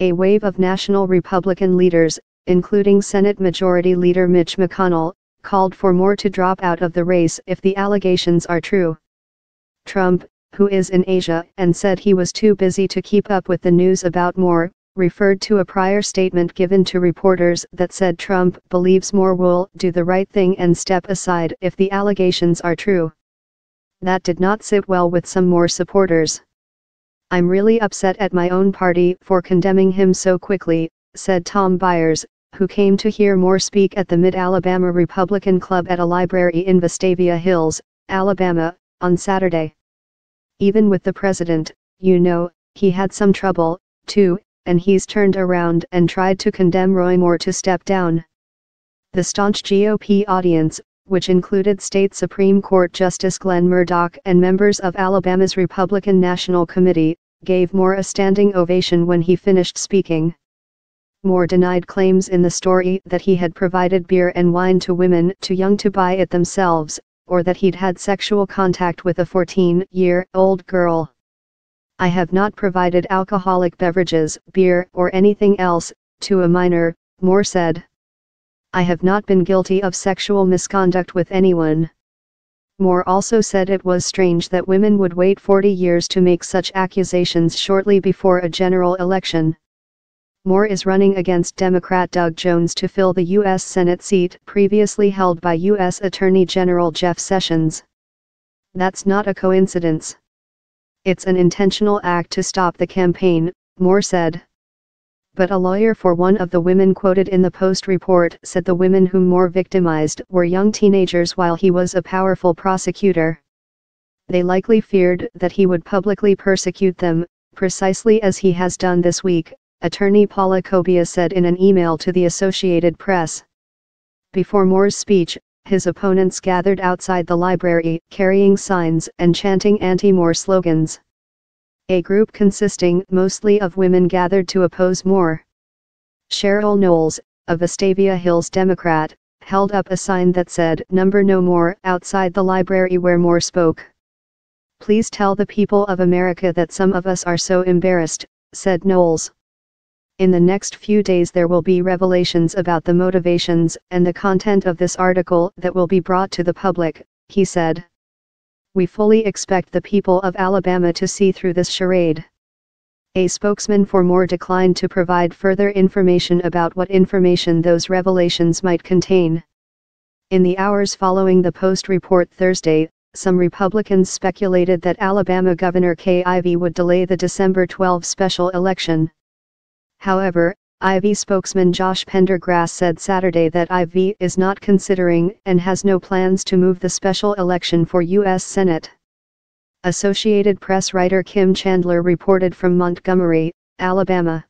A wave of national Republican leaders, including Senate Majority Leader Mitch McConnell, called for Moore to drop out of the race if the allegations are true. Trump, who is in Asia and said he was too busy to keep up with the news about Moore, referred to a prior statement given to reporters that said Trump believes Moore will do the right thing and step aside if the allegations are true. That did not sit well with some Moore supporters. I'm really upset at my own party for condemning him so quickly, said Tom Byers, who came to hear Moore speak at the Mid-Alabama Republican Club at a library in Vestavia Hills, Alabama, on Saturday. Even with the president, you know, he had some trouble, too, and he's turned around and tried to condemn Roy Moore to step down. The staunch GOP audience, which included state Supreme Court Justice Glenn Murdock and members of Alabama's Republican National Committee, gave Moore a standing ovation when he finished speaking. Moore denied claims in the story that he had provided beer and wine to women too young to buy it themselves, or that he'd had sexual contact with a 14-year-old girl. I have not provided alcoholic beverages, beer, or anything else, to a minor, Moore said. I have not been guilty of sexual misconduct with anyone. Moore also said it was strange that women would wait 40 years to make such accusations shortly before a general election. Moore is running against Democrat Doug Jones to fill the U.S. Senate seat previously held by U.S. Attorney General Jeff Sessions. That's not a coincidence. It's an intentional act to stop the campaign, Moore said. But a lawyer for one of the women quoted in the Post report said the women whom Moore victimized were young teenagers while he was a powerful prosecutor. They likely feared that he would publicly persecute them, precisely as he has done this week, attorney Paula Cobia said in an email to the Associated Press. Before Moore's speech, his opponents gathered outside the library, carrying signs and chanting anti-Moore slogans. A group consisting mostly of women gathered to oppose Moore. Cheryl Knowles, a Vestavia Hills Democrat, held up a sign that said number no more outside the library where Moore spoke. Please tell the people of America that some of us are so embarrassed, said Knowles. In the next few days there will be revelations about the motivations and the content of this article that will be brought to the public, he said. We fully expect the people of Alabama to see through this charade. A spokesman for Moore declined to provide further information about what information those revelations might contain. In the hours following the Post report Thursday, some Republicans speculated that Alabama Governor Kay Ivey would delay the December 12 special election. However, Ivey spokesman Josh Pendergrass said Saturday that Ivey is not considering and has no plans to move the special election for U.S. Senate. Associated Press writer Kim Chandler reported from Montgomery, Alabama.